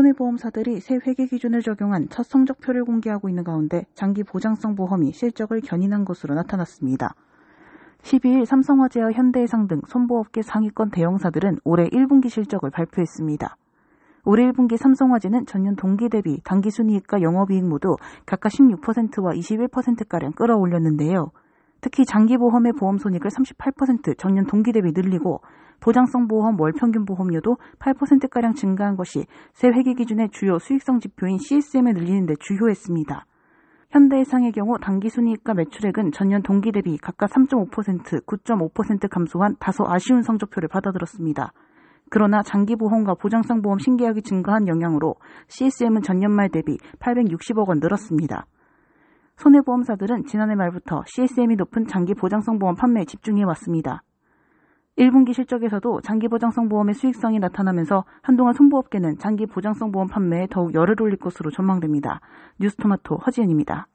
손해보험사들이 새 회계 기준을 적용한 첫 성적표를 공개하고 있는 가운데 장기 보장성 보험이 실적을 견인한 것으로 나타났습니다. 12일 삼성화재와 현대해상 등 손보업계 상위권 대형사들은 올해 1분기 실적을 발표했습니다. 올해 1분기 삼성화재는 전년 동기 대비 당기순이익과 영업이익 모두 각각 16%와 21%가량 끌어올렸는데요. 특히 장기보험의 보험 손익을 38% 전년 동기 대비 늘리고 보장성 보험 월 평균 보험료도 8%가량 증가한 것이 새 회계 기준의 주요 수익성 지표인 CSM을 늘리는 데 주요했습니다. 현대해상의 경우 당기순이익과 매출액은 전년 동기 대비 각각 3.5%, 9.5% 감소한 다소 아쉬운 성적표를 받아들었습니다. 그러나 장기보험과 보장성 보험 신계약이 증가한 영향으로 CSM은 전년 말 대비 860억 원 늘었습니다. 손해보험사들은 지난해 말부터 CSM이 높은 장기 보장성 보험 판매에 집중해 왔습니다. 1분기 실적에서도 장기 보장성 보험의 수익성이 나타나면서 한동안 손보업계는 장기 보장성 보험 판매에 더욱 열을 올릴 것으로 전망됩니다. 뉴스토마토 허지연입니다.